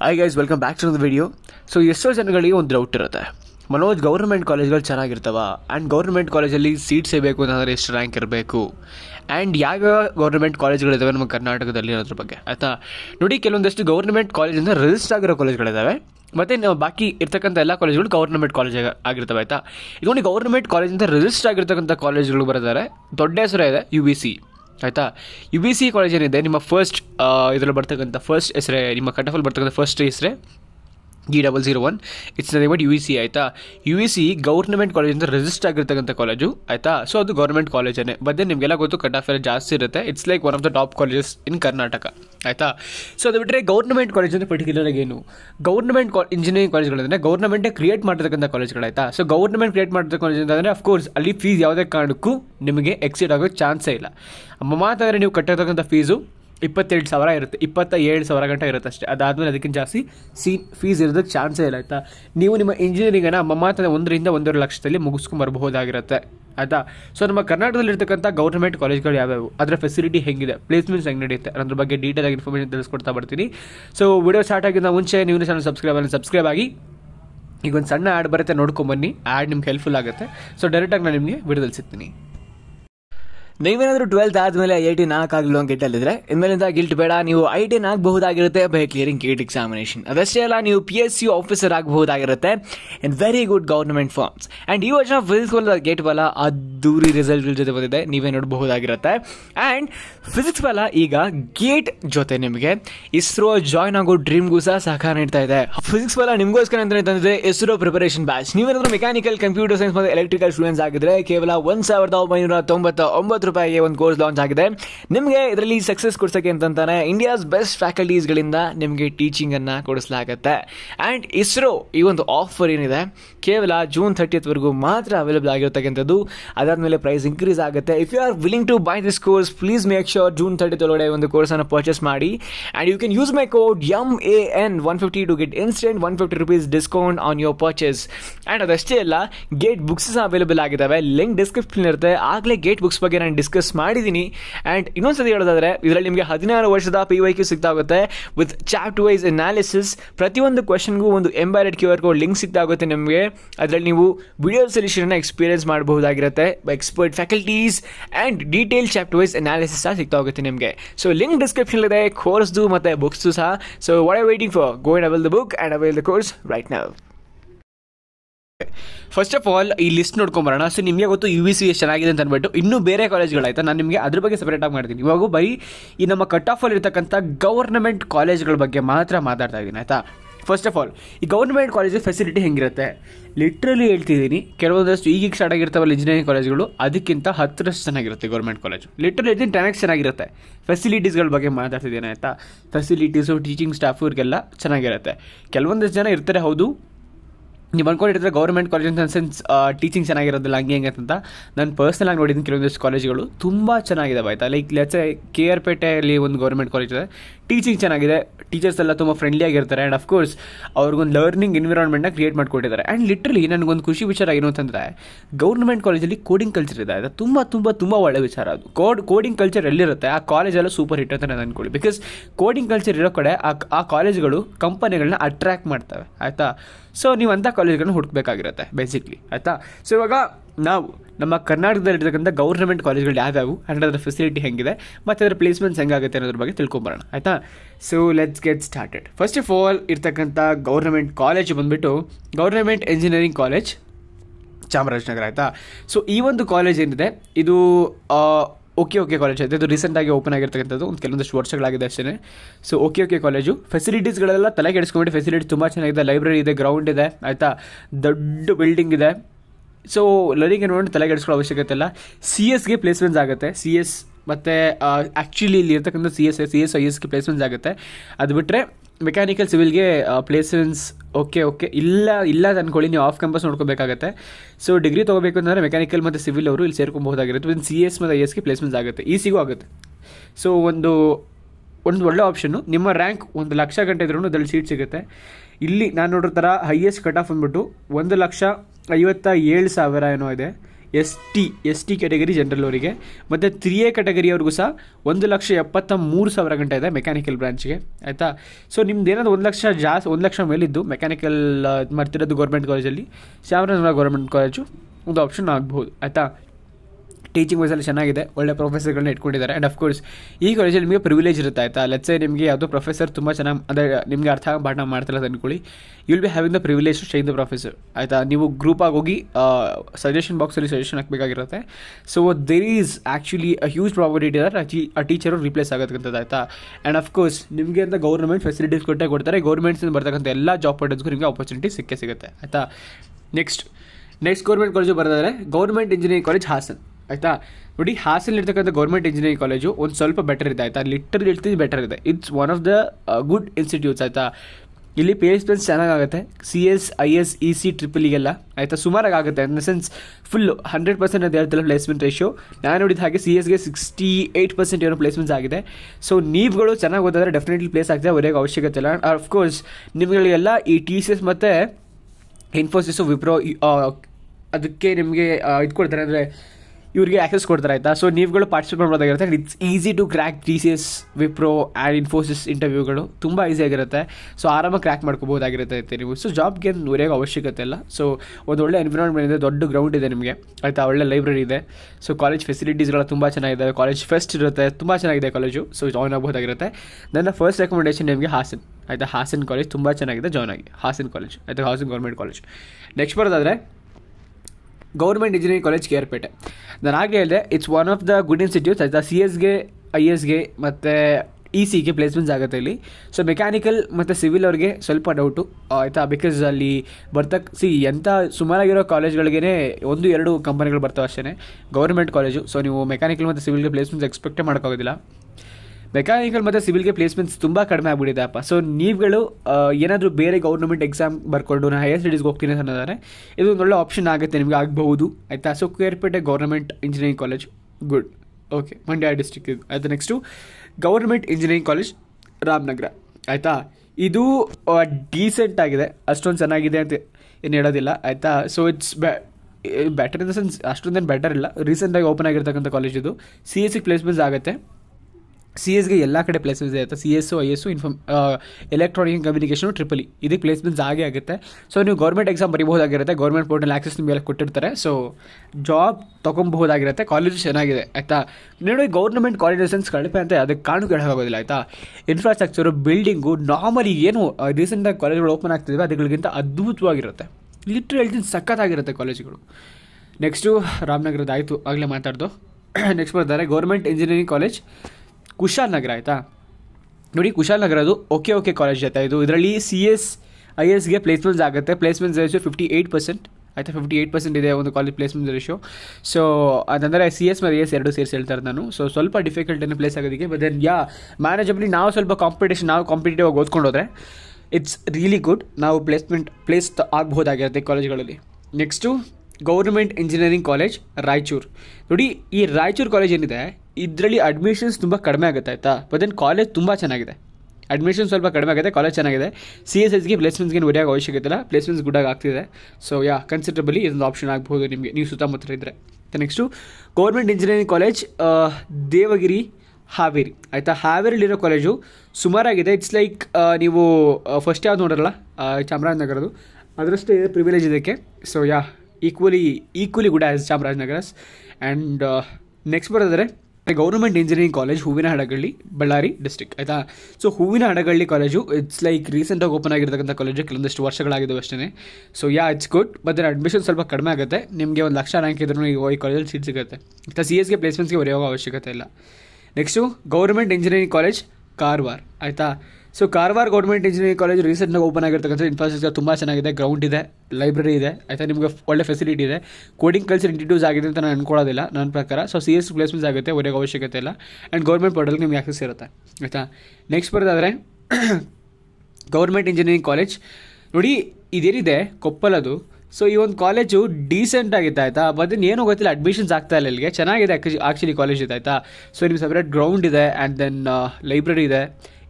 Hi guys welcome back to the video so ಎಷ್ಟೋ ಜನಗಳಿಗೆ ಒಂದು ಡೌಟ್ ಇರುತ್ತೆ. ಮನೋಜ್ ಗೌರ್ಮೆಂಟ್ ಕಾಲೇಜ್ಗಳು ಚೆನ್ನಾಗಿರ್ತವ? ಆ್ಯಂಡ್ ಗೌರ್ಮೆಂಟ್ ಕಾಲೇಜಲ್ಲಿ ಸೀಟ್ ಸಿಗಬೇಕು ಅಂತಂದರೆ ಎಷ್ಟು ರ್ಯಾಂಕ್ ಇರಬೇಕು? ಆ್ಯಂಡ್ ಯಾವ್ಯಾವ ಗೌರ್ಮೆಂಟ್ ಕಾಲೇಜ್ಗಳಿದ್ದಾವೆ ನಮ್ಮ ಕರ್ನಾಟಕದಲ್ಲಿ ಅನ್ನೋದ್ರ ಬಗ್ಗೆ, ಆಯಿತಾ? ನೋಡಿ, ಕೆಲವೊಂದಷ್ಟು ಗೌರ್ಮೆಂಟ್ ಕಾಲೇಜಿಂದ ರಿಜಿಸ್ಟರ್ ಆಗಿರೋ ಕಾಲೇಜ್ಗಳಿದ್ದಾವೆ ಮತ್ತು ನಾವು ಬಾಕಿ ಇರ್ತಕ್ಕಂಥ ಎಲ್ಲ ಕಾಲೇಜ್ಗಳು ಗೌರ್ಮೆಂಟ್ ಕಾಲೇಜ್ ಆಗಿರ್ತವೆ, ಆಯಿತಾ? ಇದೊಂದು ಗೌರ್ಮೆಂಟ್ ಕಾಲೇಜಿಂದ ರಿಜಿಸ್ಟರ್ ಆಗಿರ್ತಕ್ಕಂಥ ಕಾಲೇಜ್ಗಳು ಬರೆದಾರೆ. ದೊಡ್ಡ ಹೆಸರೇ ಇದೆ ಯು ಬಿ ಸಿ ಆಯಿತಾ? ಯು ಬಿ ಸಿ ಕಾಲೇಜ್ ಏನಿದೆ, ನಿಮ್ಮ ಫಸ್ಟ್ ಇದರಲ್ಲಿ ಬರ್ತಕ್ಕಂಥ ಫಸ್ಟ್ ಹೆಸರೇ, ನಿಮ್ಮ ಕಟ್ ಆಫಲ್ಲಿ ಬರ್ತಕ್ಕಂಥ ಫಸ್ಟ್ ಹೆಸರೇ G double zero one it's nothing but U E C ಆಯಿತಾ? ಯು ಇ ಸಿ ಗೌರ್ಮೆಂಟ್ ಕಾಲೇಜಿಂದ ರಿಜಿಸ್ಟರ್ ಆಗಿರ್ತಕ್ಕಂಥ ಕಾಲೇಜು ಆಯಿತಾ? ಸೊ ಅದು ಗೌರ್ಮೆಂಟ್ ಕಾಲೇಜೇ ಬಟ್ ನಿಮಗೆಲ್ಲ ಗೊತ್ತು ಕಟ್ ಆಫ್ ಜಾಸ್ತಿ ಇರುತ್ತೆ. It's like one of the top colleges in Karnataka ಆಯಿತಾ? ಸೊ ಅದು ಬಿಟ್ಟರೆ ಗೌರ್ಮೆಂಟ್ ಕಾಲೇಜ್ ಅಂದರೆ ಪರ್ಟಿಕ್ಯುಲರ್ ಏನು? ಗೌರ್ಮೆಂಟ್ ಕಾ ಇಂಜಿನಿಯರಿಂಗ್ ಕಾಲೇಜ್ಗಳಂದರೆ ಗೌರ್ಮೆಂಟೇ ಕ್ರಿಯೇಟ್ ಮಾಡಿರ್ತಕ್ಕಂಥ ಕಾಲೇಜ್ಗಳಾಯ್ತಾ ಸೊ ಗೌರ್ಮೆಂಟ್ ಕ್ರಿಯೇಟ್ ಮಾಡಿರ್ತಕ್ಕ ಕಾಲೇಜ್ ಅಂತಂದರೆ ಅಫ್ಕೋರ್ಸ್ ಅಲ್ಲಿ ಫೀಸ್ ಯಾವುದೇ ಕಾರಣಕ್ಕೂ ನಿಮಗೆ ಎಕ್ಸಿಡ್ ಆಗೋ ಚಾನ್ಸೇ ಇಲ್ಲ. ಮಾತಾದರೆ ನೀವು ಕಟ್ಟಿರ್ತಕ್ಕಂಥ ಫೀಸು ಇಪ್ಪತ್ತೆರಡು ಸಾವಿರ ಇರುತ್ತೆ ಇಪ್ಪತ್ತ ಏಳು ಸಾವಿರ ಗಂಟೆ ಇರುತ್ತೆ ಅಷ್ಟೇ. ಅದಾದಮೇಲೆ ಅದಕ್ಕಿಂತ ಜಾಸ್ತಿ ಸಿ ಫೀಸ್ ಇರೋದಕ್ಕೆ ಚಾನ್ಸೇ ಇಲ್ಲ, ಆಯಿತಾ? ನೀವು ನಿಮ್ಮ ಇಂಜಿನಿಯರಿಂಗನ್ನು ಮಾತ್ರ ಒಂದರಿಂದ ಒಂದೂವರೆ ಲಕ್ಷದಲ್ಲಿ ಮುಗಿಸ್ಕೊಂಬರ್ಬಹುದಾಗಿರುತ್ತೆ ಆಯಿತಾ? ಸೊ ನಮ್ಮ ಕರ್ನಾಟಕದಲ್ಲಿರ್ತಕ್ಕಂಥ ಗೌರ್ಮೆಂಟ್ ಕಾಲೇಜ್ಗಳು ಯಾವ್ಯಾವು? ಅದರ ಫೆಸಿಲಿಟಿ ಹೆಂಗಿದೆ? ಪ್ಲೇಸ್ಮೆಂಟ್ಸ್ ಹೆಂಗೆ ನಡೆಯುತ್ತೆ? ಅದ್ರ ಬಗ್ಗೆ ಡೀಟೇಲ್ ಆಗಿ ಇನ್ಫಾರ್ಮೇಷನ್ ತಿಳಿಸ್ಕೊಡ್ತಾ ಬರ್ತೀನಿ. ಸೊ ವಿಡಿಯೋ ಸ್ಟಾರ್ಟ್ ಆಗಿದ್ದ ಮುಂಚೆ ನೀವು ಚಾನಲ್ ಸಬ್ಸ್ಕ್ರೈಬ್ ಆಗಿ ಸಬ್ಸ್ಕ್ರೈಬ್ ಆಗಿ, ಈಗ ಒಂದು ಸಣ್ಣ ಆ್ಯಡ್ ಬರುತ್ತೆ ನೋಡ್ಕೊಂಬನ್ನಿ ಆ್ಯಡ್ ನಿಮ್ಗೆ ಹೆಲ್ಪ್ಫುಲ್ ಆಗುತ್ತೆ. ಸೊ ಡೈರೆಕ್ಟಾಗಿ ನಾನು ನಿಮಗೆ ವಿಡಿಯೋದಲ್ಲಿ ಸಿಗ್ತೀನಿ. ನೀವೇನಾದ್ರೂ ಟ್ವೆಲ್ತ್ ಆದ್ಮೇಲೆ ಐ ಟಿ ನಾಲ್ಕು ಆಗಲು ಗಿಟ್ಟಲ್ಲಿದ್ರೆ ಇನ್ಮೇಲಿಂದ ಗಿಲ್ಟ್ ಬೇಡ, ನೀವು ಐ ಟಿ ಆಗಬಹುದಾಗಿರುತ್ತೆ ಬೈ ಕ್ಲಿಯರಿಂಗ್ ಗೇಟ್ ಎಕ್ಸಾಮಿನೇಷನ್ ಅದಷ್ಟೇ ಅಲ್ಲ, ನೀವು P S C officer ಆಗಬಹುದಾಗಿರುತ್ತೆ in very good government firms and ಈ ವರ್ಷ ಫಿಸಿಕ್ಸ್ ಗೇಟ್ ಬಲ ಅದ್ದೂರಿ ರಿಸಲ್ಟ್ ಜೊತೆ ಬಂದಿದೆ, ನೀವೇ ನೋಡಬಹುದಾಗಿರುತ್ತೆ. ಆ್ಯಂಡ್ ಫಿಸಿಕ್ಸ್ ಬಲ ಈಗ ಗೇಟ್ ಜೊತೆ ನಿಮಗೆ. ಇಸ್ರೋ ಜಾಯ್ನ್ ಆಗೋ ಡ್ರೀಮ್ಗೂ ಸಹ ಸಹಕಾರ ನೀಡ್ತಾ ಇದೆ. ಫಿಸಿಕ್ಸ್ ಬಲ ನಿಮಗೋಸ್ಕರ ಅಂತ ತಂದಿದೆ, ಇಸ್ರೋ ಪ್ರಿಪರೇಷನ್ ಬ್ಯಾಚ್ ನೀವೇನಾದ್ರೂ ಮೆಕ್ಯಾನಿಕಲ್ ಕಂಪ್ಯೂಟರ್ ಸೈನ್ಸ್ ಮತ್ತು ಎಲೆಕ್ಟ್ರಿಕಲ್ ಸ್ಟೂಡೆಂಟ್ಸ್ ಆಗಿದ್ರೆ ಕೇವಲ ಒಂದು ಸಾವಿರದ ಒಂಬೈನೂರ ತೊಂಬತ್ತ ಒಂಬತ್ತು ರೂಪಾಯಿಗೆ ಒಂದು ಕೋರ್ಸ್ ಲಾಂಚ್ ಆಗಿದೆ. ನಿಮಗೆ ಇದರಲ್ಲಿ ಸಕ್ಸಸ್ ಕೊಡ್ಸೋಕ್ಕೆ ಅಂತಂತಾನೆ ಇಂಡಿಯಾಸ್ ಬೆಸ್ಟ್ ಫ್ಯಾಕಲ್ಟೀಸ್ಗಳಿಂದ ನಿಮಗೆ ಟೀಚಿಂಗನ್ನು ಕೊಡಿಸಲಾಗುತ್ತೆ. ಆ್ಯಂಡ್ ಇಸ್ರೋ ಈ ಒಂದು ಆಫರ್ ಏನಿದೆ, ಕೇವಲ ಜೂನ್ ಥರ್ಟಿಯತ್ವರೆಗೂ ಮಾತ್ರ ಅವೈಲೇಬಲ್ ಆಗಿರ್ತಕ್ಕಂಥದ್ದು. ಅದಾದಮೇಲೆ ಪ್ರೈಸ್ ಇನ್ಕ್ರೀಸ್ ಆಗುತ್ತೆ. If you are willing to buy this course please make sure June thirty ಒಳಗಡೆ ಒಂದು ಕೋರ್ಸನ್ನು ಪರ್ಚೇಸ್ ಮಾಡಿ. And you can use my code M A N one fifty to get instant one fifty rupees discount on your purchase and ಅದಷ್ಟೇ ಅಲ್ಲ GATE books available ಆಗಿದ್ದಾವೆ link description ಇರುತ್ತೆ. ಆಗಲೇ gate books ಬಗ್ಗೆ ನಾನು ಡಿಸ್ಕಸ್ ಮಾಡಿದ್ದೀನಿ and ಇನ್ನೊಂದ್ಸತಿ ಹೇಳೋದಾದ್ರೆ, ಇದರಲ್ಲಿ ನಿಮಗೆ ಹದಿನಾರು ವರ್ಷದ ಪಿ ವೈ ಕ್ಯೂ ಸಿಗ್ತಾ ವಿತ್ ಚಾಪ್ಟ್ ವೈಸ್ ಅನಾಲಿಸಿಸ್ ಪ್ರತಿಯೊಂದು ಕ್ವಶನ್ಗೂ ಒಂದು embedded Q R code link ಸಿಗ್ತಾ ಹೋಗುತ್ತೆ ನಿಮಗೆ. ಅದರಲ್ಲಿ ನೀವು ವಿಡಿಯೋ ಸೊಲ್ಯೂಷನ್ನ experience ಮಾಡಬಹುದಾಗಿರುತ್ತೆ. Expert faculties and detail chapter wise analysis ಸಹ ಸಿಗ್ತಾ ಹೋಗುತ್ತೆ ನಿಮಗೆ ಸೊ ಲಿಂಕ್ ಡಿಸ್ಕ್ರಿಪ್ಷನ್ ಇದೆ ಕೋರ್ಸ್ದು ಮತ್ತು ಬುಕ್ಸ್ದು ಸಹ. So what are waiting for go and avail the book and avail the course right ನಾವು ಫಸ್ಟ್ ಆಫ್ ಆಲ್ ಈ ಲಿಸ್ಟ್ ನೋಡ್ಕೊಂಬರೋಣ. ಸೊ ನಿಮಗೆ ಗೊತ್ತು ಯು ವಿ ಸಿ ಎಷ್ಟು ಚೆನ್ನಾಗಿದೆ ಅಂತ ಅಂದ್ಬಿಟ್ಟು ಇನ್ನೂ ಬೇರೆ ಕಾಲೇಜ್ಗಳಾಯ್ತಾ? ನಾನು ನಿಮಗೆ ಅದ್ರ ಬಗ್ಗೆ ಸಪ್ರೇಟಾಗಿ ಮಾಡ್ತೀನಿ. ಇವಾಗ ಬರೀ ಈ ನಮ್ಮ ಕಟ್ ಆಫಲ್ಲಿ ಇರ್ತಕ್ಕಂಥ ಗೌರ್ಮೆಂಟ್ ಕಾಲೇಜ್ಗಳ ಬಗ್ಗೆ ಮಾತ್ರ ಮಾತಾಡ್ತಾ ಇದ್ದೀನಿ, ಆಯಿತಾ? ಫಸ್ಟ್ ಆಫ್ ಆಲ್ ಈ ಗೌರ್ಮೆಂಟ್ ಕಾಲೇಜ್ ಫೆಸಿಲಿಟಿ ಹೆಂಗಿರುತ್ತೆ? ಲಿಟ್ರಲಿ ಹೇಳ್ತಿದ್ದೀನಿ. ಕೆಲವೊಂದಷ್ಟು ಈಗೀಗ ಸ್ಟಾರ್ಟ್ ಆಗಿರ್ತಾವಲ್ಲ ಇಂಜಿನಿಯರಿಂಗ್ ಕಾಲೇಜ್ಗಳು ಅದಕ್ಕಿಂತ ಹತ್ತರಷ್ಟು ಚೆನ್ನಾಗಿರುತ್ತೆ ಗೌರ್ಮೆಂಟ್ ಕಾಲೇಜು ಲಿಟ್ರಲಿ ಹೇಳ್ತೀನಿ ಟೆನ್ ಚೆನ್ನಾಗಿರುತ್ತೆ. ಫೆಸಿಲಿಟೀಸ್ಗಳ ಬಗ್ಗೆ ಮಾತಾಡ್ತಿದ್ದೀನಿ, ಆಯಿತಾ? ಫೆಸಿಲಿಟೀಸು ಟೀಚಿಂಗ್ ಸ್ಟಾಫ್ ಇವ್ರಿಗೆಲ್ಲ ಚೆನ್ನಾಗಿರುತ್ತೆ. ಕೆಲವೊಂದಷ್ಟು ಜನ ಇರ್ತಾರೆ, ಹೌದು. ನೀವು ಅನ್ಕೊಂಡಿರ್ತಾರೆ ಗೌರ್ಮೆಂಟ್ ಕಾಲೇಜ್ ಅಂತ ಸೆನ್ಸ್ ಟೀಚಿಂಗ್ ಚೆನ್ನಾಗಿರೋದಿಲ್ಲ, ಹಂಗೆ ಹೆಂಗೆ ಅಂತ, ನಾನು ಪರ್ಸ್ನಲ್ ಆಗಿ ನೋಡಿದ್ದೀನಿ ಕೆಲವೊಂದಿಷ್ಟು ಕಾಲೇಜ್ಗಳು ತುಂಬ ಚೆನ್ನಾಗಿದೆ ಆಯಿತಾ ಲೈಕ್ ಲೆಟ್ಸ್ ಕೆ ಆರ್ ಪೇಟೆಯಲ್ಲಿ ಒಂದು ಗೌರ್ಮೆಂಟ್ ಕಾಲೇಜ್ ಇದೆ. ಟೀಚಿಂಗ್ ಚೆನ್ನಾಗಿದೆ, ಟೀಚರ್ಸ್ ಎಲ್ಲ ತುಂಬ ಫ್ರೆಂಡ್ಲಿ ಆಗಿರ್ತಾರೆ ಆ್ಯಂಡ್ ಅಫ್ಕೋರ್ಸ್ ಅವ್ರಿಗೊಂದು ಲರ್ನಿಂಗ್ ಎನ್ವಿರಾನ್ಮೆಂಟ್ನ ಕ್ರಿಯೇಟ್ ಮಾಡಿಕೊಟ್ಟಿದ್ದಾರೆ. ಆ್ಯಂಡ್ ಲಿಟ್ರಲಿ ನನಗೊಂದು ಖುಷಿ ವಿಚಾರ ಏನು ಅಂತಂದರೆ ಗೌರ್ಮೆಂಟ್ ಕಾಲೇಜಲ್ಲಿ ಕೋಡಿಂಗ್ ಕಲ್ಚರ್ ಇದೆ. ಅದು ತುಂಬ ತುಂಬ ತುಂಬ ಒಳ್ಳೆ ವಿಚಾರ ಅದು. ಕೋಡ್ ಕೋಡಿಂಗ್ ಕಲ್ಚರ್ ಎಲ್ಲಿರುತ್ತೆ, ಆ ಕಾಲೇಜೆಲ್ಲ ಸೂಪರ್ ಹಿಟ್ ಅಂತ ನಾನು ಅಂದ್ಕೊಳ್ಳಿ ಬಿಕಾಸ್ ಕೋಡಿಂಗ್ ಕಲ್ಚರ್ ಇರೋ ಕಡೆ ಆ ಆ ಕಾಲೇಜ್ಗಳು ಕಂಪನಿಗಳನ್ನ ಅಟ್ರ್ಯಾಕ್ಟ್ ಮಾಡ್ತವೆ. ಆಯಿತಾ? ಸೊ ನೀವು ಅಂಥ ಕಾಲೇಜ್ಗಳನ್ನ ಹುಡುಕಬೇಕಾಗಿರುತ್ತೆ ಬೇಸಿಕ್ಲಿ ಆಯಿತಾ? ಸೊ ಇವಾಗ ನಾವು ನಮ್ಮ ಕರ್ನಾಟಕದಲ್ಲಿರ್ತಕ್ಕಂಥ ಗೌರ್ಮೆಂಟ್ ಕಾಲೇಜ್ಗಳು ಯಾವ್ಯಾವು ಆ್ಯಂಡ್ ಅದರ ಫೆಸಿಲಿಟಿ ಹೆಂಗಿದೆ, ಮತ್ತು ಅದರ ಪ್ಲೇಸ್ಮೆಂಟ್ಸ್ ಹೆಂಗಾಗುತ್ತೆ ಅನ್ನೋದ್ರ ಬಗ್ಗೆ ತಿಳ್ಕೊಂಬರೋಣ, ಆಯಿತಾ? So let's get started first of all ಇರ್ತಕ್ಕಂಥ ಗೌರ್ಮೆಂಟ್ ಕಾಲೇಜ್ ಬಂದುಬಿಟ್ಟು ಗೌರ್ಮೆಂಟ್ ಇಂಜಿನಿಯರಿಂಗ್ ಕಾಲೇಜ್ ಚಾಮರಾಜನಗರ, ಆಯಿತಾ? ಸೊ ಈ ಒಂದು ಕಾಲೇಜ್ ಏನಿದೆ, ಇದು ಓಕೆ ಓಕೆ ಕಾಲೇಜ್ ಆಯಿತು? ಇದು ರೀಸೆಂಟಾಗಿ ಓಪನ್ ಆಗಿರ್ತಕ್ಕಂಥದ್ದು, ಒಂದು ಕೆಲವೊಂದಷ್ಟು ವರ್ಷಗಳಾಗಿದೆ ಅಷ್ಟೇ ಸೊ ಓಕೆ ಓಕೆ ಕಾಲೇಜು ಫೆಸಿಲಿಟೀಸ್ಗಳೆಲ್ಲ ತಲೆ ಕೆಡಿಸ್ಕೊಂಬಿಟ್ಟು ಫೆಸಿಲಿಟೀಸ್ ತುಂಬ ಚೆನ್ನಾಗಿದೆ ಲೈಬ್ರರಿ ಇದೆ ಗ್ರೌಂಡ್ ಇದೆ, ಆಯಿತಾ? ದೊಡ್ಡ ಬಿಲ್ಡಿಂಗ್ ಇದೆ. ಸೊ ಲರ್ನಿಂಗ್ ನೋಡಿ ತಲೆ ಕೆಡಿಸ್ಕೊಳ್ಳೋ ಅವಶ್ಯಕತೆ ಇಲ್ಲ. ಸಿ ಎಸ್ಗೆ ಪ್ಲೇಸ್ಮೆಂಟ್ಸ್ ಆಗುತ್ತೆ. ಸಿ ಎಸ್ ಮತ್ತು ಆ್ಯಕ್ಚುಲಿ ಇಲ್ಲಿ ಇರ್ತಕ್ಕಂಥ C S C S I ಎಸ್ಗೆ ಪ್ಲೇಸ್ಮೆಂಟ್ಸ್ ಆಗುತ್ತೆ. ಅದು ಬಿಟ್ಟರೆ ಮೆಕ್ಯಾನಿಕಲ್ ಸಿವಿಲ್ಗೆ ಪ್ಲೇಸ್ಮೆಂಟ್ಸ್ ಓಕೆ ಓಕೆ ಇಲ್ಲ ಇಲ್ಲ ಅಂದ್ಕೊಳ್ಳಿ ನೀವು ಆಫ್ ಕ್ಯಾಂಪಸ್ ನೋಡ್ಕೋಬೇಕಾಗತ್ತೆ. ಸೊ ಡಿಗ್ರಿ ತೊಗೋಬೇಕು ಅಂತಂದರೆ ಮೆಕ್ಯಾನಿಕಲ್ ಮತ್ತು ಸಿವಿಲ್ ಅವರು ಇಲ್ಲಿ ಸೇರ್ಕೊಬಹುದಾಗಿರುತ್ತೆ. ಒಂದು ಸಿ ಎಸ್ ಮತ್ತು ಐ ಎಸ್ಗೆ ಪ್ಲೇಸ್ಮೆಂಟ್ಸ್ ಆಗುತ್ತೆ. ಈಸಿಗೂ ಸಿಗೂ ಆಗುತ್ತೆ. ಸೊ ಒಂದು ಒಂದು ಒಳ್ಳೆ ಆಪ್ಷನ್ನು ನಿಮ್ಮ ರ್ಯಾಂಕ್ ಒಂದು ಲಕ್ಷ ಗಂಟೆ ಇದ್ರೂ ಅದರಲ್ಲಿ ಸೀಟ್ ಸಿಗುತ್ತೆ. ಇಲ್ಲಿ ನಾನು ನೋಡೋ ಥರ ಹೈಯೆಸ್ಟ್ ಕಟ್ ಆಫ್ ಅಂದ್ಬಿಟ್ಟು ಒಂದು ಲಕ್ಷ ಐವತ್ತ ಏಳು ಸಾವಿರ ಏನೋ ಇದೆ. S T S T category general ಅವರಿಗೆ. ಮತ್ತು ತ್ರೀ ಎ ಕ್ಯಾಟಗರಿಯವ್ರಿಗೂ ಸಹ ಒಂದು ಲಕ್ಷ ಎಪ್ಪತ್ತ ಮೂರು ಸಾವಿರ ಗಂಟೆ ಇದೆ ಮೆಕ್ಯಾನಿಕಲ್ ಬ್ರಾಂಚ್ಗೆ. ಆಯಿತಾ? ಸೊ ನಿಮ್ದು ಏನಾದ್ರು ಒಂದು ಲಕ್ಷ ಜಾಸ್ತಿ, ಒಂದು ಲಕ್ಷ ಮೇಲಿದ್ದು ಮೆಕ್ಯಾನಿಕಲ್ ಮಾಡ್ತಿರೋದು ಗೌರ್ಮೆಂಟ್ ಕಾಲೇಜಲ್ಲಿ ಚಾಮರಾಜನಗರ ಗೌರ್ಮೆಂಟ್ ಕಾಲೇಜು ಒಂದು ಆಪ್ಷನ್ ಆಗ್ಬೋದು. ಆಯಿತಾ? ಟೀಚಿಂಗ್ ವೈಸಲ್ಲಿ ಚೆನ್ನಾಗಿದೆ, ಒಳ್ಳೆ ಪ್ರೊಫೆಸರ್ಗಳನ್ನ ಇಟ್ಕೊಂಡಿದ್ದಾರೆ. ಆ್ಯಂಡ್ ಅಫ್ಕೋರ್ಸ್ ಈ ಕಾಲೇಜಲ್ಲಿ ನಿಮಗೆ ಪ್ರಿವಿಲೇಜ್ ಇರುತ್ತೆ ಆಯಿತಾ? ಲೆಟ್ಸೆ ನಿಮಗೆ ಯಾವುದೋ ಪ್ರೊಫೆಸರ್ ತುಂಬ ಚೆನ್ನಾಗಿ, ಅದೇ ನಿಮಗೆ ಅರ್ಥ ಪಾಠ ಮಾಡ್ತಿಲ್ಲ ಅಂದ್ಕೊಳ್ಳಿ will be having the privilege to change the professor ಆಯಿತಾ? ನೀವು ಗ್ರೂಪಾಗಿ ಹೋಗಿ ಸಜೆಷನ್ ಬಾಕ್ಸಲ್ಲಿ suggestion ಹಾಕಬೇಕಾಗಿರುತ್ತೆ. So there is actually a huge probability that ಆ ಟೀಚರು ರಿಪ್ಲೇಸ್ ಆಗೋದಕ್ಕಂಥದ್ದು ಆಯಿತಾ? ಆ್ಯಂಡ್ ಅಫ್ಕೋರ್ಸ್ ನಿಮಗೆ ಅಂತ ಗೌರ್ಮೆಂಟ್ ಫೆಸಿಲಿಟೀಸ್ ಕೊಟ್ಟೆ ಕೊಡ್ತಾರೆ. ಗೌರ್ಮೆಂಟ್ಸಿಂದ ಬರ್ತಕ್ಕಂಥ ಎಲ್ಲ ಜಾಬ್ ಪಾರ್ಟಿಸ್ಗೂ ನಿಮಗೆ ಆಪರ್ಚುನಿಟಿ ಸಿಕ್ಕೇ ಸಿಗುತ್ತೆ. ಆಯಿತಾ? ನೆಕ್ಸ್ಟ್ ನೆಕ್ಸ್ಟ್ ಗೌರ್ಮೆಂಟ್ ಕಾಲೇಜು ಬರೋದಾದ್ರೆ ಗೌರ್ಮೆಂಟ್ ಇಂಜಿನಿಯರಿಂಗ್ ಕಾಲೇಜ್ ಹಾಸನ್. ಆಯಿತಾ? ನೋಡಿ ಹಾಸನಲ್ಲಿರ್ತಕ್ಕಂಥ ಗೌರ್ಮೆಂಟ್ ಇಂಜಿನಿಯರಿಂಗ್ ಕಾಲೇಜು ಒಂದು ಸ್ವಲ್ಪ ಬೆಟರ್ ಇದೆ, ಆಯಿತಾ? ಲಿಟರ್ ಹೇಳ್ತೀವಿ ಬೆಟರ್ ಇದೆ. It's one of the good institutes ಆಯಿತಾ? ಇಲ್ಲಿ ಪ್ಲೇಸ್ಮೆಂಟ್ಸ್ ಚೆನ್ನಾಗಾಗುತ್ತೆ. C S I S E C ಟ್ರಿಪಲಿಗೆಲ್ಲ ಆಯಿತಾ? ಸುಮಾರಾಗಿ ಆಗುತ್ತೆ in the sense full hundred percent ಅಂತ ಹೇಳ್ತಿಲ್ಲ ಪ್ಲೇಸ್ಮೆಂಟ್ ರೇಷಿಯೋ ನಾನು ನೋಡಿದ ಹಾಗೆ ಸಿ ಎಸ್ಗೆ ಸಿಕ್ಸ್ಟಿ ಏಯ್ಟ್ ಪರ್ಸೆಂಟ್ ಏನೋ ಪ್ಲೇಸ್ಮೆಂಟ್ಸ್ ಆಗಿದೆ. ಸೊ ನೀವುಗಳು ಚೆನ್ನಾಗಿ ಓದಿದ್ರೆ ಡೆಫಿನೆಟ್ಲಿ ಪ್ಲೇಸ್ ಆಗಿದೆ ಅವರಿಗೆ ಅವಶ್ಯಕತೆ ಇಲ್ಲ. ಅಫ್ಕೋರ್ಸ್ ನಿಮಗಳಿಗೆಲ್ಲ ಈ ಟಿ ಸಿ ಎಸ್ ಮತ್ತು ಇನ್ಫೋಸಿಸು ವಿಪ್ರೋ ಅದಕ್ಕೆ ನಿಮಗೆ ಇದು ಕೊಡ್ತಾರೆ ಅಂದರೆ ಇವ್ರಿಗೆ ಆಕ್ಸೆಸ್ ಕೊಡ್ತಾರೆ, ಆಯ್ತಾ? ಸೊ ನೀವುಗಳು participate ಮಾಡೋದಾಗಿರುತ್ತೆ it's easy to crack T C S Wipro and Infosys ಇಂಟರ್ವ್ಯೂಗಳು ತುಂಬ ಈಸಿಯಾಗಿರುತ್ತೆ ಸೊ ಆರಾಮಾಗಿ ಕ್ರ್ಯಾಕ್ ಮಾಡ್ಕೋಬೋದಾಗಿರುತ್ತೆ ಐತೆ ನೀವು. ಸೊ ಜಾಬ್ಗೆ ಉರಿಯೋಕೆ ಅವಶ್ಯಕತೆ ಇಲ್ಲ. ಸೊ ಒಂದು ಒಳ್ಳೆ ಎನ್ವಿರಾನ್ಮೆಂಟ್ ಇದೆ, ದೊಡ್ಡ ಗ್ರೌಂಡ್ ಇದೆ ನಿಮಗೆ. ಆಯಿತಾ? ಒಳ್ಳೆ ಲೈಬ್ರರಿ ಇದೆ. ಸೊ ಕಾಲೇಜ್ ಫೆಸಿಲಿಟೀಸ್ಗಳು ತುಂಬ ಚೆನ್ನಾಗಿದೆ. ಕಾಲೇಜ್ ಫೆಸ್ಟ್ ಇರುತ್ತೆ. ತುಂಬ ಚೆನ್ನಾಗಿದೆ ಕಾಲೇಜು ಸೊ ಜಾಯ್ನ್ ಆಗ್ಬೋದಾಗಿರುತ್ತೆ. ನನ್ನ ಫಸ್ಟ್ ರೆಕಮೆಂಡೇಷನ್ ನಿಮಗೆ ಹಾಸನ್. ಆಯಿತಾ? ಹಾಸನ್ ಕಾಲೇಜ್ ತುಂಬ ಚೆನ್ನಾಗಿದೆ. ಜಾಯ್ನ್ ಆಗಿ. ಹಾಸನ್ ಕಾಲೇಜ್ ಆಯಿತಾ? ಹಾಸನ್ ಗೌರ್ಮೆಂಟ್ ಕಾಲೇಜ್ ನೆಕ್ಸ್ಟ್ ಬರೋದಾದರೆ ಗೌರ್ಮೆಂಟ್ ಇಂಜಿನಿಯರಿಂಗ್ ಕಾಲೇಜ್ ಕೇರ್ಪೇಟೆ ನಾನು ಹಾಗೆ ಹೇಳಿದೆ it's one of the good institutes ಆಯಿತಾ ಸಿ ಎಸ್ಗೆ ಐ ಎಸ್ಗೆ ಮತ್ತು ಇ ಸಿಗೆ ಪ್ಲೇಸ್ಮೆಂಟ್ಸ್ ಆಗುತ್ತೆ ಇಲ್ಲಿ. ಸೊ ಮೆಕ್ಯಾನಿಕಲ್ ಮತ್ತು ಸಿವಿಲ್ ಅವ್ರಿಗೆ ಸ್ವಲ್ಪ ಡೌಟು ಆಯಿತಾ? ಬಿಕಾಸ್ ಅಲ್ಲಿ ಬರ್ತಕ್ಕ ಸಿ ಎಂಥ ಸುಮಾರಾಗಿರೋ ಕಾಲೇಜ್ಗಳಿಗೆ ಒಂದು, ಎರಡು ಕಂಪನಿಗಳು ಬರ್ತವೆ ಅಷ್ಟೇ ಗೌರ್ಮೆಂಟ್ ಕಾಲೇಜು ಸೊ ನೀವು ಮೆಕ್ಯಾನಿಕಲ್ ಮತ್ತು ಸಿವಿಲ್ಗೆ ಪ್ಲೇಸ್ಮೆಂಟ್ಸ್ ಎಕ್ಸ್ಪೆಕ್ಟೇ ಮಾಡೋಕ್ಕಾಗೋದಿಲ್ಲ. ಮೆಕ್ಯಾನಿಕಲ್ ಮತ್ತು ಸಿವಿಲ್ಗೆ ಪ್ಲೇಸ್ಮೆಂಟ್ಸ್ ತುಂಬ ಕಡಿಮೆ ಆಗ್ಬಿಟ್ಟಿದೆ ಅಪ್ಪ. ಸೊ ನೀವುಗಳು ಏನಾದರೂ ಬೇರೆ ಗೌರ್ಮೆಂಟ್ ಎಕ್ಸಾಮ್ ಬರ್ಕೊಂಡು ನಾನು ಹೈಯರ್ ಸ್ಟಡೀಸ್ಗೆ ಹೋಗ್ತೀನಿ ಅನ್ನೋದಾದ್ರೆ, ಇದು ಒಂದು ಒಳ್ಳೆ ಆಪ್ಷನ್ ಆಗುತ್ತೆ, ನಿಮಗೆ ಆಗಬಹುದು, ಆಯಿತಾ? So Kerpete government engineering college good okay Mandya district next next government engineering college Ramanagara ಆಯಿತಾ? ಇದು ಡೀಸೆಂಟ್ ಆಗಿದೆ. ಅಷ್ಟೊಂದು ಚೆನ್ನಾಗಿದೆ ಅಂತ ಏನು ಹೇಳೋದಿಲ್ಲ, ಆಯಿತಾ? ಸೊ ಇಟ್ಸ್ ಬ್ಯಾ ಬೆಟರ್ ಇನ್ ದ ಸೆನ್ಸ್ ಅಷ್ಟೊಂದೇನು ಬೆಟರ್ ಇಲ್ಲ. ರೀಸೆಂಟಾಗಿ ಓಪನ್ ಆಗಿರ್ತಕ್ಕಂಥ ಕಾಲೇಜ್ ಇದು. ಸಿ ಎಸ್ ಸಿ ಪ್ಲೇಸ್ಮೆಂಟ್ಸ್ ಆಗುತ್ತೆ. ಸಿ ಎಸ್ಗೆ ಎಲ್ಲ ಕಡೆ ಪ್ಲೇಸಸ್ ಇದೆ C S I S inform electronic communication triple E ಇದಕ್ಕೆ ಪ್ಲೇಸ್ಮೆಂಟ್ಸ್ ಆಗೇ ಆಗುತ್ತೆ. ಸೊ ನೀವು ಗೌರ್ಮೆಂಟ್ ಎಕ್ಸಾಮ್ ಬರಿಬಹುದಾಗಿರುತ್ತೆ. ಗೌರ್ಮೆಂಟ್ ಪೋರ್ಟಲ್ ಆಕ್ಸೆಸ್ ನಿಮಗೆಲ್ಲ ಕೊಟ್ಟಿರ್ತಾರೆ. So job ತೊಗೊಬಹುದಾಗಿರುತ್ತೆ. ಕಾಲೇಜು ಚೆನ್ನಾಗಿದೆ, ಆಯಿತಾ? ನೋಡಿ ಗೌರ್ಮೆಂಟ್ ಕಾಲೇಜಸ್ ಕಡಿಮೆ ಅಂತ ಅದಕ್ಕೆ ಕಾರಣಕ್ಕೆ ಹೋಗೋದಿಲ್ಲ ಆಯಿತಾ? ಇನ್ಫ್ರಾಸ್ಟ್ರಕ್ಚರು ಬಿಲ್ಡಿಂಗು ನಾರ್ಮಲಿ ಏನು ರೀಸೆಂಟಾಗಿ ಕಾಲೇಜ್ಗಳು ಓಪನ್ ಆಗ್ತಿದ್ದಾವೆ ಅದಕ್ಕಿಂತ ಅದ್ಭುತವಾಗಿರುತ್ತೆ. ಲಿಟ್ರಲ್ ಹೇಳ್ತೀನಿ ಸಖತ್ತಾಗಿರುತ್ತೆ ಕಾಲೇಜುಗಳು ನೆಕ್ಸ್ಟು ರಾಮನಗರದ ಆಯಿತು. ಆಗಲೇ ಮಾತಾಡ್ದು. ನೆಕ್ಸ್ಟ್ ಬರ್ತಾರೆ government engineering college Kushalnagar ಆಯಿತಾ? ನೋಡಿ, ಕುಶಾಲ್ ನಗರದು ಓಕೆ ಓಕೆ ಕಾಲೇಜ್ ಆಯ್ತಾ ಇದು ಇದರಲ್ಲಿ ಸಿ ಎಸ್ ಐ ಎಸ್ಗೆ ಪ್ಲೇಸ್ಮೆಂಟ್ಸ್ ಆಗುತ್ತೆ. Placements ratio fifty eight percent ಆಯಿತಾ? ಫಿಫ್ಟಿ ಏಯ್ಟ್ ಪರ್ಸೆಂಟ್ ಇದೆ ಒಂದು ಕಾಲೇಜ್ ಪ್ಲೇಸ್ಮೆಂಟ್ ರೇಷಿಯೋ ಸೊ ಅದಂದರೆ ಸಿ ಎಸ್ ಮತ್ತು ಎಸ್ ಎರಡು ಸೇರಿಸಿ ಹೇಳ್ತಾರೆ ನಾನು. ಸೊ ಸ್ವಲ್ಪ ಡಿಫಿಕಲ್ಟನ್ನು ಪ್ಲೇಸ್ ಆಗೋದಕ್ಕೆ ಬಟ್ ದೆನ್ ಯಾ ಮ್ಯಾನೇಜಬಲಿ ನಾವು ಸ್ವಲ್ಪ ಕಾಂಪಿಟೇಷನ್ ನಾವು ಕಾಂಪಿಟೇಟಿವ್ ಆಗಿ ಓದ್ಕೊಂಡು ಹೋದರೆ ಇಟ್ಸ್ ರಿಯಲಿ ಗುಡ್ ನಾವು ಪ್ಲೇಸ್ಮೆಂಟ್ ಪ್ಲೇಸ್ ಆಗ್ಬೋದಾಗಿರುತ್ತೆ ಕಾಲೇಜ್ಗಳಲ್ಲಿ next government engineering college Raichur. ನೋಡಿ, ಈ ರಾಯಚೂರು ಕಾಲೇಜ್ ಏನಿದೆ ಇದರಲ್ಲಿ ಅಡ್ಮಿಷನ್ಸ್ ತುಂಬ ಕಡಿಮೆ ಆಗುತ್ತೆ, ಆಯಿತಾ? ಬಟ್ ದೆನ್ ಕಾಲೇಜ್ ತುಂಬ ಚೆನ್ನಾಗಿದೆ. ಅಡ್ಮಿಷನ್ ಸ್ವಲ್ಪ ಕಡಿಮೆ ಆಗಿದೆ ಕಾಲೇಜ್ ಚೆನ್ನಾಗಿದೆ. ಸಿ ಎಸ್ ಎಸ್ಗೆ ಪ್ಲೇಸ್ಮೆಂಟ್ಸ್ಗೆ ಹೊಡೆಯೋಕೆ ಅವಶ್ಯಕತೆ ಇಲ್ಲ ಪ್ಲೇಸ್ಮೆಂಟ್ಸ್ ಗುಡ್ಡಾಗಿ ಆಗ್ತಿದೆ. ಸೊ ಯಾ ಕನ್ಸಿಡರಬಲಿ ಇದೊಂದು ಆಪ್ಷನ್ ಆಗ್ಬೋದು ನಿಮಗೆ, ನೀವು ಸುತ್ತಮುತ್ತ ಇದ್ದರೆ next government engineering college Devagiri, Haveri, ಆಯಿತಾ? ಹಾವೇರಿಲಿರೋ ಕಾಲೇಜು ಸುಮಾರಾಗಿದೆ. ಇಟ್ಸ್ ಲೈಕ್ ನೀವು ಫಸ್ಟ್ ಯಾವ್ದು ನೋಡಿರಲ್ಲ ಚಾಮರಾಜನಗರದು ಅದರಷ್ಟೇ ಪ್ರಿವಿಲೇಜ್ ಇದಕ್ಕೆ. So yeah equally equally good as Chamarajanagar's and next ಬರೋದಾದ್ರೆ government engineering college Hoovina Hadagalli, Ballari district ಆಯಿತಾ? So Hoovina Hadagalli college it's like ರೀಸೆಂಟಾಗಿ ಓಪನ್ ಆಗಿರ್ತಕ್ಕಂಥ ಕಾಲೇಜು ಕೆಲವೊಂದಷ್ಟು ವರ್ಷಗಳಾಗಿದ್ದಾವೆ ಅಷ್ಟೇ so yeah it's good but admission ಸ್ವಲ್ಪ ಕಡಿಮೆ ಆಗುತ್ತೆ. ನಿಮಗೆ ಒಂದು ಲಕ್ಷ ರ್ಯಾಂಕ್ ಇದ್ರೂ ಈಗ ಈ ಕಾಲೇಜಲ್ಲಿ ಸೀಟ್ ಸಿಗುತ್ತೆ. ಮತ್ತು ಸಿ ಎಸ್ಗೆ ಪ್ಲೇಸ್ಮೆಂಟ್ಸ್ಗೆ ಬರೆಯೋ ಅವಶ್ಯಕತೆ ಇಲ್ಲ. Next government engineering college Karwar ಆಯಿತಾ? So Karwar government engineering college recent open ಆಗಿರ್ತಕ್ಕಂಥ ಇನ್ಫ್ರಾಸ್ಟ್ರಕ್ಚರ್ ತುಂಬ ಚೆನ್ನಾಗಿದೆ ಗ್ರೌಂಡ್ ಇದೆ ಲೈಬ್ರರಿ ಇದೆ. ಆಯಿತಾ ನಿಮಗೆ ಒಳ್ಳೆ ಫೆಸಿಲಿಟಿ ಇದೆ. ಕೋಡಿಂಗ್ ಕಲ್ಚರ್ ಇಂಟ್ರಡ್ಯೂಸ್ ಆಗಿದೆ ಅಂತ ನಾನು ಅನ್ಕೊಳ್ಳೋದಿಲ್ಲ, ನನ್ನ ಪ್ರಕಾರ. ಸೊ ಸಿ ಎಸ್ ಪ್ಲೇಸ್ಮೆಂಟ್ಸ್ ಆಗುತ್ತೆ ಒರೆಗೆ ಅವಶ್ಯಕತೆ ಇಲ್ಲ. ಆ್ಯಂಡ್ ಗೌರ್ಮೆಂಟ್ ಪೋರ್ಟಲ್ಗೆ ನಿಮ್ಗೆ ಆಕ್ಸೆಸ್ ಇರುತ್ತೆ. ಆಯಿತಾ? ನೆಕ್ಸ್ಟ್ ಬರೋದಾದರೆ ಗೌರ್ಮೆಂಟ್ ಇಂಜಿನಿಯರಿಂಗ್ ಕಾಲೇಜ್ ನೋಡಿ, ಇದೇನಿದೆ? ಕೊಪ್ಪಳದು ಸೊ ಈ ಒಂದು ಕಾಲೇಜು ಡೀಸೆಂಟ್ ಆಗಿತ್ತು, ಆಯಿತಾ? ಬಟ್ ಏನು ಗೊತ್ತಿಲ್ಲ ಅಡ್ಮಿಷನ್ಸ್ ಆಗ್ತಾ ಇಲ್ಲ ಇಲ್ಲಿಗೆ. ಚೆನ್ನಾಗಿದೆ ಆ್ಯಕ್ಚುಲಿ ಕಾಲೇಜ್ ಇದೆ ಆಯಿತಾ? ಸೊ ನಿಮ್ಮ ಸಪ್ರೇಟ್ ಗ್ರೌಂಡ್ ಇದೆ ಆ್ಯಂಡ್ ದೆನ್ ಲೈಬ್ರರಿ ಇದೆ.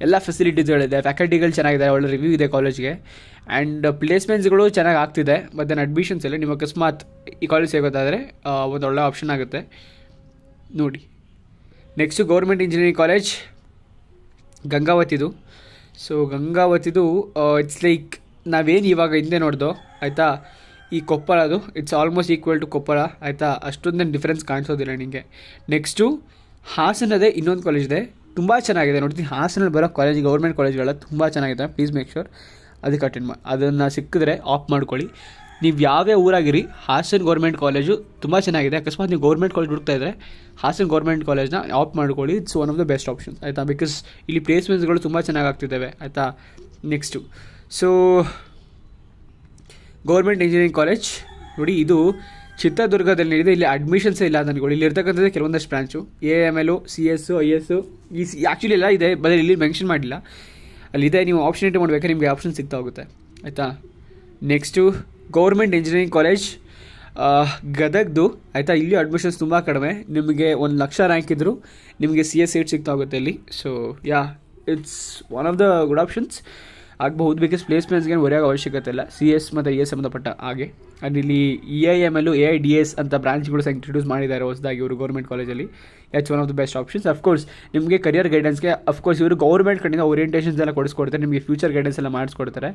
ಎಲ್ಲ ಫೆಸಿಲಿಟೀಸ್ಗಳಿದೆ ಫ್ಯಾಕಲ್ಟಿಗಳು ಚೆನ್ನಾಗಿದೆ ಒಳ್ಳೆ ರಿವ್ಯೂ ಇದೆ ಕಾಲೇಜ್ಗೆ ಆ್ಯಂಡ್ ಪ್ಲೇಸ್ಮೆಂಟ್ಸ್ಗಳು ಚೆನ್ನಾಗಿ ಆಗ್ತಿದೆ. ಮತ್ತು ದೆನ್ ಅಡ್ಮಿಷನ್ಸ್ ಎಲ್ಲ ನಿಮ್ಮ ಅಕಸ್ಮಾತ್ ಈ ಕಾಲೇಜ್ ಸೇಗೋದಾದರೆ ಒಂದು ಒಳ್ಳೆ ಆಪ್ಷನ್ ಆಗುತ್ತೆ. ನೋಡಿ. ನೆಕ್ಸ್ಟು ಗೌರ್ಮೆಂಟ್ ಇಂಜಿನಿಯರಿಂಗ್ ಕಾಲೇಜ್ ಗಂಗಾವತಿದು. ಸೊ ಗಂಗಾವತಿದು ಇಟ್ಸ್ ಲೈಕ್ ನಾವೇನು ಇವಾಗ ಹಿಂದೆ ನೋಡ್ದೋ, ಆಯಿತಾ? ಈ ಕೊಪ್ಪಳದು it's almost equal to Koppal. ಆಯಿತಾ? ಅಷ್ಟೊಂದೇನು ಡಿಫ್ರೆನ್ಸ್ ಕಾಣಿಸೋದಿಲ್ಲ ನಿಮಗೆ ನೆಕ್ಸ್ಟು ಹಾಸನದೇ ಇನ್ನೊಂದು ಕಾಲೇಜ್ ಇದೆ. ತುಂಬ ಚೆನ್ನಾಗಿದೆ. ನೋಡ್ತೀನಿ ಹಾಸನಲ್ಲಿ ಬರೋ ಕಾಲೇಜ್ ಗೌರ್ಮೆಂಟ್ ಕಾಲೇಜ್ಗಳೆಲ್ಲ ತುಂಬ ಚೆನ್ನಾಗಿದೆ. ಪ್ಲೀಸ್ ಮೇಕ್ ಶೋರ್ ಅದಕ್ಕೆ ಅಟೆಂಡ್ ಮಾಡಿ ಅದನ್ನು ಸಿಕ್ಕಿದ್ರೆ ಆಫ್ ಮಾಡ್ಕೊಳ್ಳಿ. ನೀವು ಯಾವ್ಯಾವ ಊರಾಗಿರಿ, ಹಾಸನ್ ಗೌರ್ಮೆಂಟ್ ಕಾಲೇಜು ತುಂಬ ಚೆನ್ನಾಗಿದೆ. ಅಕಸ್ಮಾತ್ ನೀವು ಗೌರ್ಮೆಂಟ್ ಕಾಲೇಜ್ ಹುಡುಕ್ತಾ ಇದ್ದರೆ ಹಾಸನ್ ಗೌರ್ಮೆಂಟ್ ಕಾಲೇಜ್ನ ಆಫ್ ಮಾಡ್ಕೊಳ್ಳಿ. It's one of the best options ಆಯಿತಾ? ಬಿಕಾಸ್ ಇಲ್ಲಿ ಪ್ಲೇಸ್ಮೆಂಟ್ಸ್ಗಳು ತುಂಬ ಚೆನ್ನಾಗಿ ಆಗ್ತಿದ್ದಾವೆ. ಆಯಿತಾ? Next so government engineering college. ನೋಡಿ, ಇದು ಚಿತ್ರದುರ್ಗದಲ್ಲಿ ಇದೆ ಇಲ್ಲಿ ಅಡ್ಮಿಷನ್ಸೇ ಇಲ್ಲ ನನಗಳು ಇಲ್ಲಿ ಇರ್ತಕ್ಕಂಥದ್ದು ಕೆಲವೊಂದಷ್ಟು branch A M L C S I S E C actually ಎಲ್ಲ ಇದೆ. ಬದಲು ಇಲ್ಲಿ ಮೆನ್ಷನ್ ಮಾಡಿಲ್ಲ. ಅಲ್ಲಿದೆ. ನೀವು ಆಪ್ಷನಿಟಿ ಮಾಡಬೇಕಾದ್ರೆ ನಿಮಗೆ ಆಪ್ಷನ್ ಸಿಗ್ತಾ ಹೋಗುತ್ತೆ. ಆಯಿತಾ? Next government engineering college. ಗದಗ್ದು. ಆಯಿತಾ? ಇಲ್ಲಿ ಅಡ್ಮಿಷನ್ಸ್ ತುಂಬ ಕಡಿಮೆ. ನಿಮಗೆ ಒಂದು ಲಕ್ಷ ರ್ಯಾಂಕ್ ಇದ್ದರೂ ನಿಮಗೆ ಸಿ ಎಸ್ ಸೀಟ್ ಸಿಗ್ತಾ ಹೋಗುತ್ತೆ ಇಲ್ಲಿ. So yeah it's one of the good options ಆಗಬಹುದು ಬಿಕಾಸ್ ಪ್ಲೇಸ್ಮೆಂಟ್ಸ್ಗೆ ಹೊರೆಯಾಗೋ ಅವಶ್ಯಕತೆ ಇಲ್ಲ. ಸಿ ಎಸ್ ಮತ್ತು ಐ ಎಸ್ ಸಂಬಂಧಪಟ್ಟ ಹಾಗೆ. ಆ್ಯಂಡ್ ಇಲ್ಲಿ E I M L A I D S ಅಂತ ಬ್ರಾಂಚ್ಗಳು ಸಹ ಇಂಟ್ರೊಡ್ಯೂಸ್ ಮಾಡಿದ್ದಾರೆ ಹೊಸದಾಗಿ ಇವರು ಗೌರ್ಮೆಂಟ್ ಕಾಲೇಜಲ್ಲಿ H one of the best options of course ನಿಮಗೆ ಕರಿಯರ್ ಗೈಡೆನ್ಸ್ಗೆ ಅಫ್ಕೋರ್ಸ್ ಇವರು ಗೌರ್ಮೆಂಟ್ ಕಡೆಯಿಂದ ಓರಿಯೆಂಟೇಷನ್ಸ್ ಎಲ್ಲ ಕೊಡಿಸ್ಕೊಡ್ತಾರೆ. ನಿಮಗೆ ಫ್ಯೂಚರ್ ಗೈಡೆನ್ಸ್ ಎಲ್ಲ ಮಾಡಿಸ್ಕೊಡ್ತಾರೆ.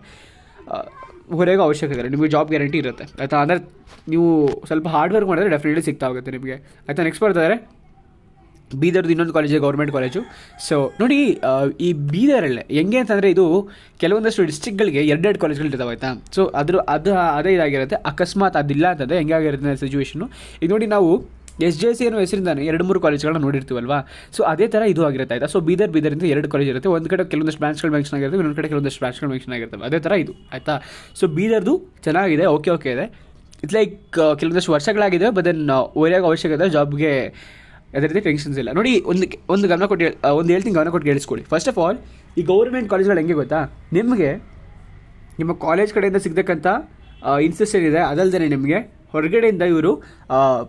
ಹೊರಗೆ ಅವಶ್ಯಕತೆ ಇಲ್ಲ. ನಿಮಗೆ ಜಾಬ್ ಗ್ಯಾರಂಟಿ ಇರುತ್ತೆ. ಆಯಿತಾ? ಅಂದರೆ ನೀವು ಸ್ವಲ್ಪ ಹಾರ್ಡ್ ವರ್ಕ್ ಮಾಡಿದ್ರೆ ಡೆಫಿನೆಟ್ಲಿ ಸಿಗ್ತಾ ಹೋಗುತ್ತೆ ನಿಮಗೆ. ಆಯಿತಾ? ನೆಕ್ಸ್ಟ್ ಬರ್ತಾರೆ ಬೀದರ್ದು ಇನ್ನೊಂದು ಕಾಲೇಜ್ ಗೌರ್ಮೆಂಟ್ ಕಾಲೇಜು ಸೊ ನೋಡಿ ಈ ಬೀದರಲ್ಲೇ ಹೆಂಗೆ ಅಂತಂದರೆ ಇದು ಕೆಲವೊಂದಷ್ಟು ಡಿಸ್ಟ್ರಿಕ್ಗಳಿಗೆ ಎರಡೆರಡು ಕಾಲೇಜ್ಗಳು ಇರ್ತಾವೆ ಆಯಿತಾ? ಸೊ ಅದ್ರ, ಅದು, ಅದೇ ಇದಾಗಿರುತ್ತೆ. ಅಕಸ್ಮಾತ್ ಅದಿಲ್ಲ ಅಂತಂದರೆ ಹೆಂಗಾಗಿರುತ್ತೆ ಸಿಚುವೇಶನು ಈಗ ನೋಡಿ ನಾವು ಎಸ್ ಜೆ ಸಿ ಅನ್ನೋ ಹೆಸರಿಂದಾನೆ ಎರಡು ಮೂರು ಕಾಲೇಜ್ಗಳನ್ನ ನೋಡಿರ್ತೀವಲ್ವಾ? ಸೊ ಅದೇ ಥರ ಇದು ಆಗಿರುತ್ತೆ, ಆಯಿತಾ? ಸೊ ಬೀದರ್, ಬೀದರಿಂದ ಎರಡು ಕಾಲೇಜ್ ಇರುತ್ತೆ. ಒಂದು ಕಡೆ ಕೆಲವೊಂದಷ್ಟು ಬ್ರಾಂಚ್ಗಳು ಮೆನ್ಷನ್ ಆಗಿರ್ತವೆ, ಇನ್ನೊಂದು ಕಡೆ ಕೆಲವೊಂದಷ್ಟು ಬ್ರಾಂಚ್ಗಳು ಮೆನ್ಷನ್ ಆಗಿರ್ತವೆ. ಅದೇ ಥರ ಇದು, ಆಯಿತಾ? ಸೊ ಬೀದರ್ದು ಚೆನ್ನಾಗಿದೆ ಓಕೆ ಓಕೆ ಇದೆ. ಇಟ್ಸ್ ಲೈಕ್ ಕೆಲವೊಂದಷ್ಟು ವರ್ಷಗಳಾಗಿದೆ ಬಟ್ ದೆನ್ ಓರಿಯಾಗ ಅವಶ್ಯಕತೆ ಜಾಬ್ಗೆ ಅದೇ ರೀತಿ ಟೆನ್ಷನ್ಸ್ ಇಲ್ಲ. ನೋಡಿ, ಒಂದು ಒಂದು ಗಮನ ಕೊಟ್ಟು ಒಂದು ಹೇಳ್ತೀನಿ ಗಮನ ಕೊಟ್ಟು ಕೇಳಿಸ್ಕೊಳ್ಳಿ. ಫಸ್ಟ್ ಆಫ್ ಆಲ್ ಈ ಗೌರ್ಮೆಂಟ್ ಕಾಲೇಜ್ಗಳು ಹೆಂಗೆ ಗೊತ್ತಾ? ನಿಮಗೆ, ನಿಮ್ಮ ಕಾಲೇಜ್ ಕಡೆಯಿಂದ ಸಿಗ್ತಕ್ಕಂಥ ಇನ್ಸಿಸ್ಟ್ ಏನಿದೆ ಅದಲ್ಲದೆ ನಿಮಗೆ ಹೊರಗಡೆಯಿಂದ ಇವರು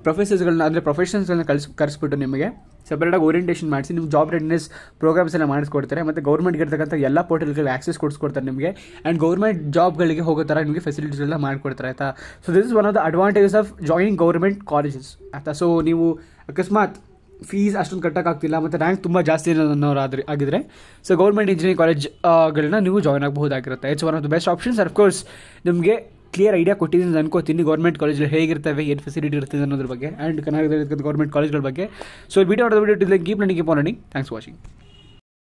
ಪ್ರೊಫೆಸರ್ಸ್ಗಳನ್ನ ಅಂದರೆ ಪ್ರೊಫೆಷನ್ಸ್ಗಳನ್ನ ಕಳ್ಸಿ, ಕರೆಸ್ಬಿಟ್ಟು ನಿಮಗೆ ಸಪ್ರೇಟಾಗಿ ಓರಿಯೆಂಟೇಷನ್ ಮಾಡಿಸಿ, ನಿಮ್ಗೆ ಜಾಬ್ ರೆಡಿನೆಸ್ ಪ್ರೋಗ್ರಾಮ್ಸ್ ಎಲ್ಲ ಮಾಡಿಸ್ಕೊಡ್ತಾರೆ. ಮತ್ತು ಗೌರ್ಮೆಂಟ್ಗೆ ಇರ್ತಕ್ಕಂಥ ಎಲ್ಲ ಪೋರ್ಟಲ್ಗಳಿಗೆ ಆಕ್ಸೆಸ್ ಕೊಡಿಸ್ಕೊಡ್ತಾರೆ ನಿಮಗೆ. ಆ್ಯಂಡ್ ಗೌರ್ಮೆಂಟ್ ಜಾಬ್ಗಳಿಗೆ ಹೋಗೋ ಥರ ನಿಮಗೆ ಫೆಸಿಲಿಟೀಸ್ ಎಲ್ಲ ಮಾಡಿಕೊಡ್ತಾರೆ, ಆಯಿತಾ? So this is one of the advantages of joining government colleges ಆಯಿತಾ? ಸೊ ನೀವು ಅಕಸ್ಮಾತ್ ಫೀಸ್ ಅಷ್ಟೊಂದು ಕಟ್ಟೋಕ್ಕಾಗ್ತಿಲ್ಲ ಮತ್ತು ರ್ಯಾಂಕ್ ತುಂಬ ಜಾಸ್ತಿ ಅನ್ನೋರು ಆದರೆ ಆಗಿದ್ರೆ ಸೊ ಗೌರ್ಮೆಂಟ್ ಇಂಜಿನಿಯರಿಂಗ್ ಕಾಲೇಜ್ಗಳನ್ನ ನೀವು join ಆಗಬಹುದಾಗಿರುತ್ತೆ. It's one of the best options of course ನಿಮಗೆ ಕ್ಲಿಯರ್ ಐಡಿಯಾ ಕೊಟ್ಟಿದ್ದೀನಿ ಅನ್ಕೋತೀನಿ. ಗೌರ್ಮೆಂಟ್ ಕಾಲೇಜಲ್ಲಿ ಹೇಗಿರ್ತವೆ, ಏನು ಫೆಸಿಲಿಟಿ ಇರ್ತದೆ ಅನ್ನೋದ್ರ ಬಗ್ಗೆ. ಆ್ಯಂಡ್ ಕರ್ನಾಟಕದಲ್ಲಿ ಗೌರ್ಮೆಂಟ್ ಕಾಲೇಜ್ಗಳ ಬಗ್ಗೆ. ಸೊ ವಿಡಿಯೋ ವಿಡಿಯೋ ಕೀಪ್ ನನಗೆ ಮಾಡಿ ಥ್ಯಾಂಕ್ಸ್ ವಾಚಿಂಗ್